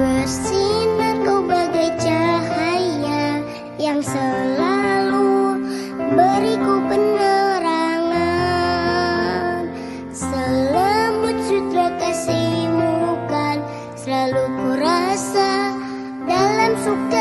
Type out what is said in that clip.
Bersinar kau bagai cahaya yang selalu beriku penerangan. Selembut sutra kasihmu kan selalu kurasa dalam suka